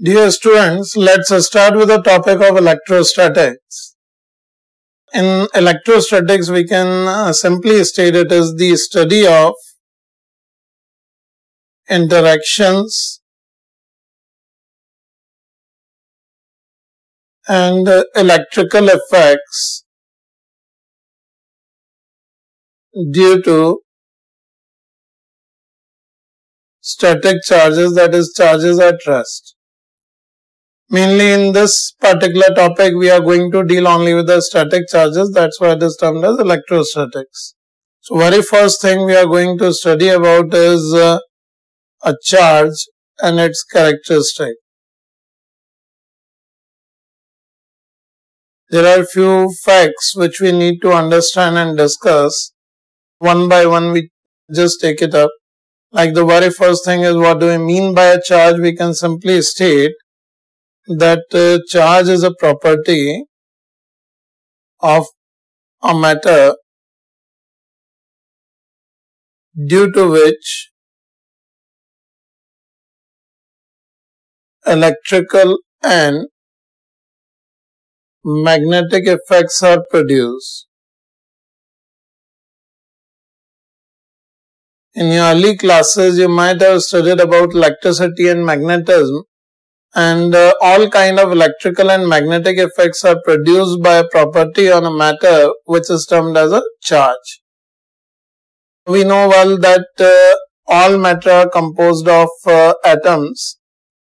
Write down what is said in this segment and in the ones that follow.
Dear students, let's start with the topic of electrostatics. In electrostatics, we can uh, simply state it as the study of interactions and electrical effects due to static charges that is charges at rest. Mainly in this particular topic, we are going to deal only with the static charges. That's why it is termed as electrostatics. So, very first thing we are going to study about is uh, a charge and its characteristic. There are few facts which we need to understand and discuss. One by one, we just take it up. Like the very first thing is what do we mean by a charge? We can simply state that uh, charge is a property of a matter due to which electrical and magnetic effects are produced. In your early classes, you might have studied about electricity and magnetism and uh, all kind of electrical and magnetic effects are produced by a property on a matter which is termed as a charge. We know well that uh, all matter are composed of uh, atoms.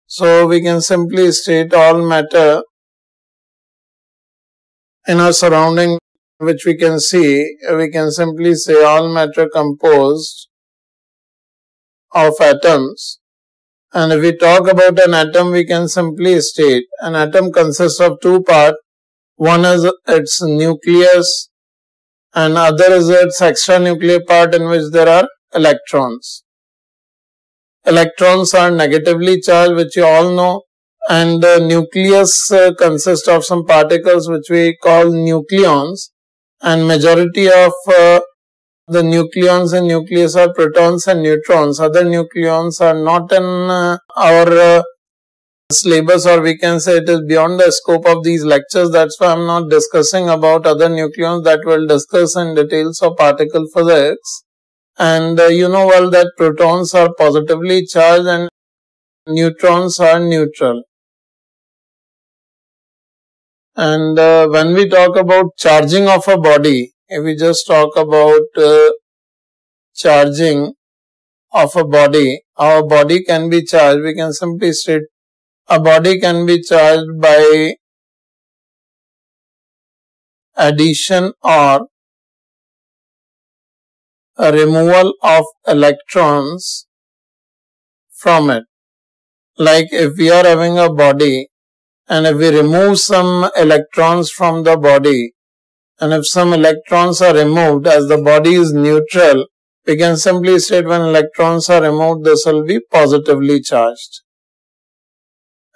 So we can simply state all matter in our surrounding which we can see, we can simply say all matter composed of atoms and if we talk about an atom, we can simply state an atom consists of two parts. One is its nucleus and other is its extranuclear part in which there are electrons. Electrons are negatively charged, which you all know, and the nucleus uh, consists of some particles which we call nucleons, and majority of uh, the nucleons and nucleus are protons and neutrons. Other nucleons are not in uh, our uh, syllabus or we can say it is beyond the scope of these lectures. That's why I'm not discussing about other nucleons that we'll discuss in details of particle physics. And uh, you know well that protons are positively charged and neutrons are neutral. And uh, when we talk about charging of a body, if we just talk about uh, charging of a body, our body can be charged, we can simply state a body can be charged by addition or removal of electrons from it. Like if we are having a body and if we remove some electrons from the body, and if some electrons are removed as the body is neutral, we can simply state when electrons are removed, this will be positively charged.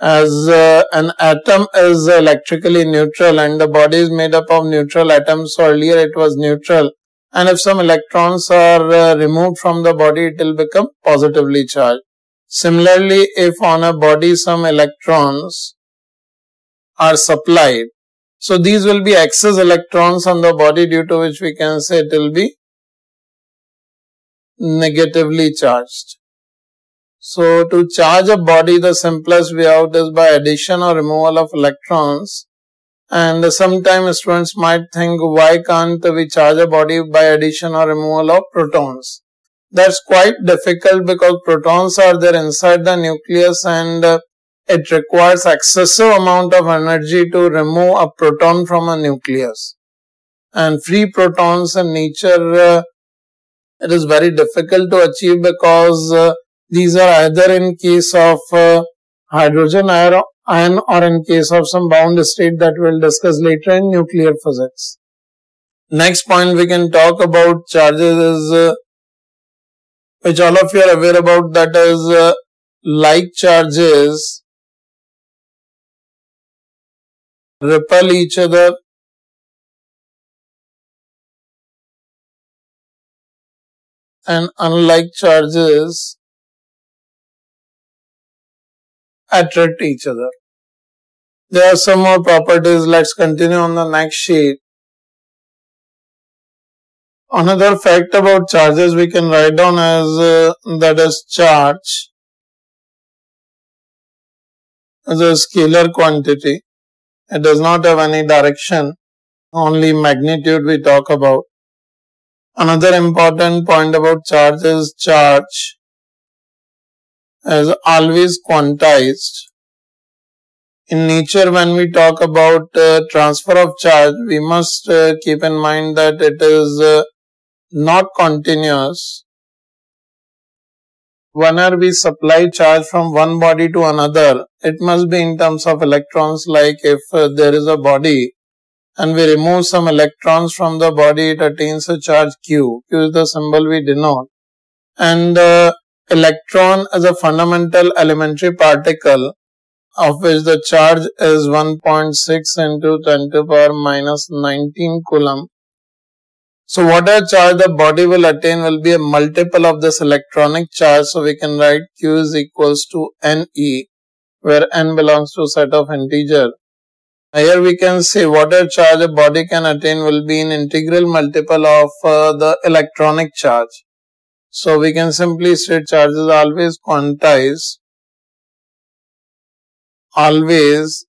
As uh, an atom is electrically neutral and the body is made up of neutral atoms, so earlier it was neutral. And if some electrons are uh, removed from the body, it will become positively charged. Similarly, if on a body some electrons are supplied, so these will be excess electrons on the body due to which we can say it will be negatively charged. So to charge a body the simplest way out is by addition or removal of electrons and sometimes students might think why can't we charge a body by addition or removal of protons. That's quite difficult because protons are there inside the nucleus and it requires excessive amount of energy to remove a proton from a nucleus. And free protons in nature, uh, it is very difficult to achieve because uh, these are either in case of uh, hydrogen ion or in case of some bound state that we'll discuss later in nuclear physics. Next point we can talk about charges is, uh, which all of you are aware about that is uh, like charges repel each other and unlike charges attract each other. There are some more properties. Let's continue on the next sheet. Another fact about charges we can write down as uh, that is charge is a scalar quantity. It does not have any direction, only magnitude we talk about. Another important point about charge is charge is always quantized. In nature, when we talk about uh, transfer of charge, we must uh, keep in mind that it is uh, not continuous. Whenever we supply charge from one body to another, it must be in terms of electrons like if uh, there is a body and we remove some electrons from the body, it attains a charge Q. Q is the symbol we denote. And uh, electron is a fundamental elementary particle of which the charge is 1.6 into 10 to the power minus 19 coulomb so whatever charge the body will attain will be a multiple of this electronic charge. So we can write Q is equals to NE where N belongs to set of integer. Here we can say whatever charge a body can attain will be an integral multiple of uh, the electronic charge. So we can simply state charge is always quantized. Always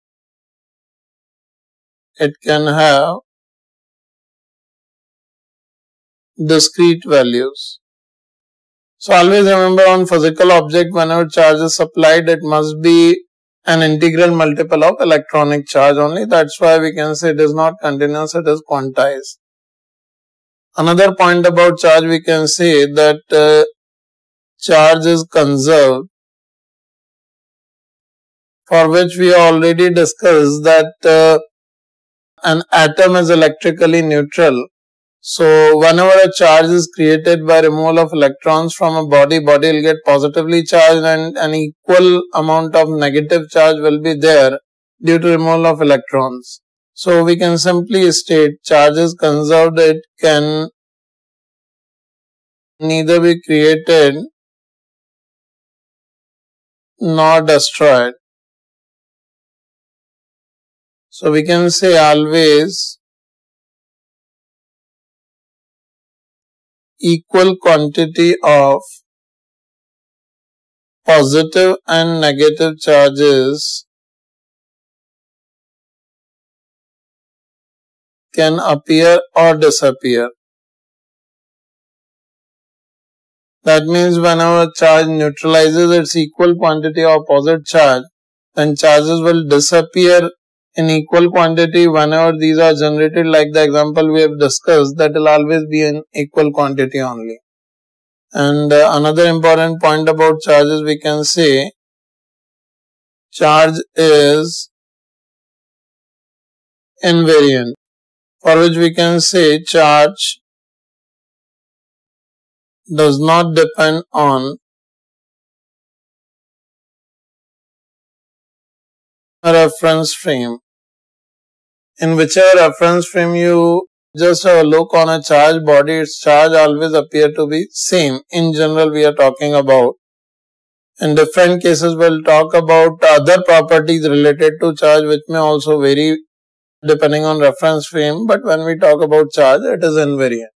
it can have discrete values. So always remember on physical object whenever charge is supplied it must be an integral multiple of electronic charge only. That's why we can say it is not continuous, it is quantized. Another point about charge we can say that uh, charge is conserved for which we already discussed that uh, an atom is electrically neutral so whenever a charge is created by removal of electrons from a body, body will get positively charged and an equal amount of negative charge will be there due to removal of electrons. So we can simply state charges conserved, it can neither be created nor destroyed. So we can say always equal quantity of positive and negative charges can appear or disappear. That means whenever charge neutralizes its equal quantity of opposite charge, then charges will disappear in equal quantity whenever these are generated like the example we have discussed that will always be in equal quantity only. And uh, another important point about charges we can say charge is invariant for which we can say charge does not depend on reference frame in whichever reference frame you just have a look on a charge body, its charge always appear to be same. In general, we are talking about. In different cases, we'll talk about other properties related to charge which may also vary depending on reference frame. But when we talk about charge, it is invariant.